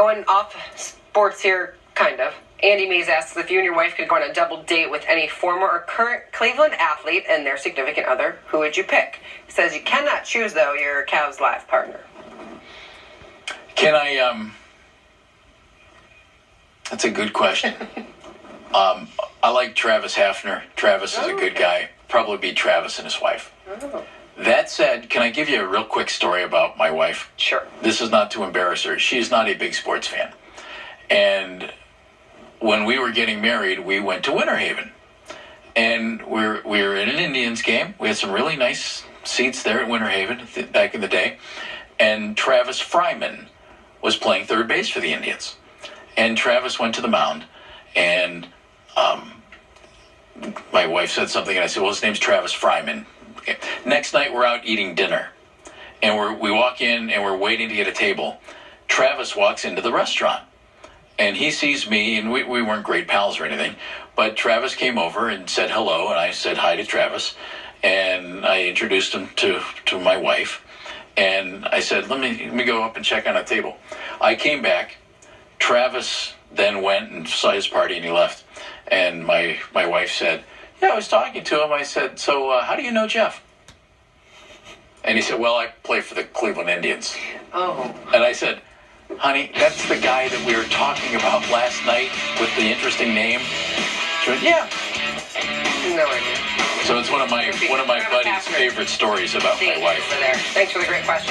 Going off sports here, kind of. Andy Mees asks if you and your wife could go on a double date with any former or current Cleveland athlete and their significant other, who would you pick? He says you cannot choose though your Cavs live partner. Can I? Um, that's a good question. um, I like Travis Hafner. Travis is a good guy. Probably be Travis and his wife. Oh. That said, can I give you a real quick story about my wife? Sure. This is not to embarrass her. She's not a big sports fan. And when we were getting married, we went to Winter Haven. And we're, we were in an Indians game. We had some really nice seats there at Winter Haven th- back in the day. And Travis Fryman was playing third base for the Indians. And Travis went to the mound, and um, my wife said something, and I said, "Well, his name's Travis Fryman." Next night, we're out eating dinner, and we're, we walk in and we're waiting to get a table. Travis walks into the restaurant, and he sees me, and we, we weren't great pals or anything, but Travis came over and said hello, and I said hi to Travis, and I introduced him to to my wife, and I said, "Let me let me go up and check on a table." I came back. Travis then went and saw his party and he left. And my my wife said, "Yeah, I was talking to him. I said, so uh, how do you know Jeff?" And he said, "Well, I play for the Cleveland Indians." Oh. And I said, "Honey, that's the guy that we were talking about last night with the interesting name." She went, "Yeah." No idea. So it's one of my one of my buddies' favorite stories about my wife. Thanks for the great question.